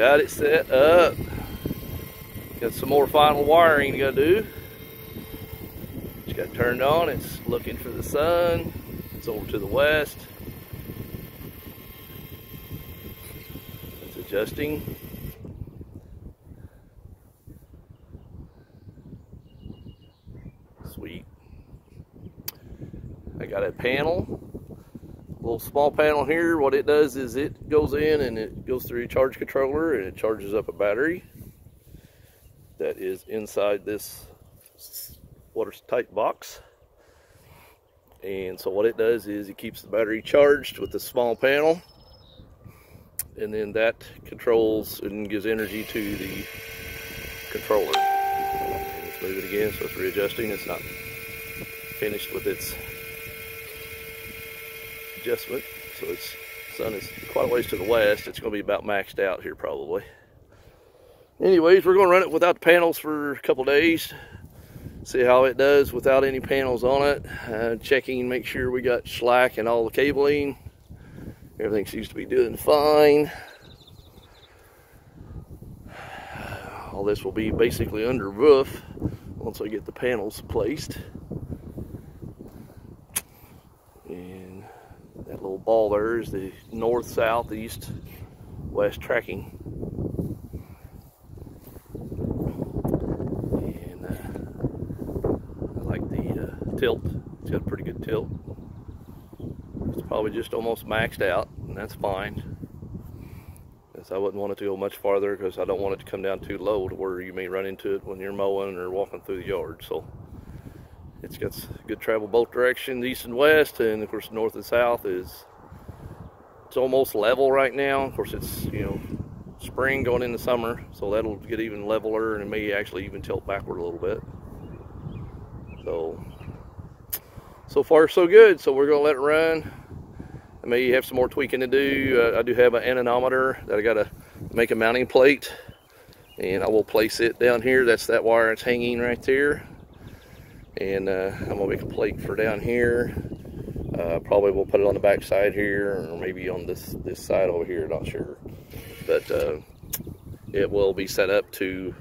Got it set up. Got some more final wiring to go do. Just got turned on. It's looking for the sun. It's over to the west. It's adjusting. Sweet. I got a panel little small panel here, what it does is it goes in and it goes through a charge controller and it charges up a battery that is inside this watertight box. And so what it does is it keeps the battery charged with the small panel and then that controls and gives energy to the controller. Let's move it again so it's readjusting. It's not finished with its adjustment. So it's sun is quite a ways to the west. It's going to be about maxed out here probably. Anyways, we're going to run it without the panels for a couple days. See how it does without any panels on it. Uh, checking, make sure we got slack and all the cabling. Everything seems to be doing fine. All this will be basically under roof once I get the panels placed. That little ball there is the north, south, east, west tracking. And uh, I like the uh, tilt. It's got a pretty good tilt. It's probably just almost maxed out, and that's fine. Because I wouldn't want it to go much farther because I don't want it to come down too low to where you may run into it when you're mowing or walking through the yard. So it's got good travel both directions, east and west, and of course north and south is it's almost level right now. Of course, it's you know spring going into summer, so that'll get even leveler and it may actually even tilt backward a little bit. So so far so good. So we're gonna let it run. I may have some more tweaking to do. Uh, I do have an anemometer that I gotta make a mounting plate, and I will place it down here. That's that wire it's hanging right there and uh, I'm gonna make a plate for down here. Uh, probably we'll put it on the back side here or maybe on this this side over here not sure. But uh, it will be set up to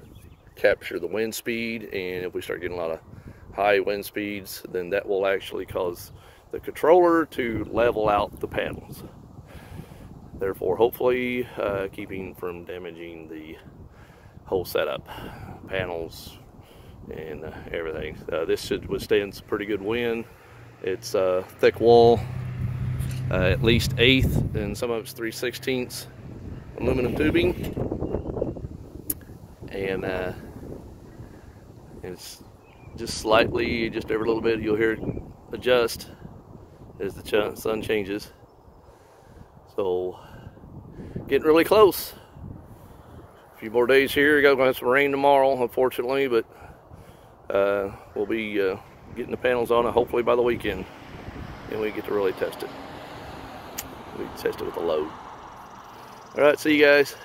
capture the wind speed. And if we start getting a lot of high wind speeds then that will actually cause the controller to level out the panels. Therefore hopefully uh, keeping from damaging the whole setup panels and uh, everything. Uh, this should withstand some pretty good wind. It's a uh, thick wall, uh, at least eighth, and some of it's 3 16ths aluminum tubing. And uh, it's just slightly, just every little bit, you'll hear it adjust as the sun changes. So, getting really close. A few more days here. Got to have some rain tomorrow, unfortunately, but uh, we'll be uh, getting the panels on it hopefully by the weekend. And we get to really test it. We test it with a load. All right see you guys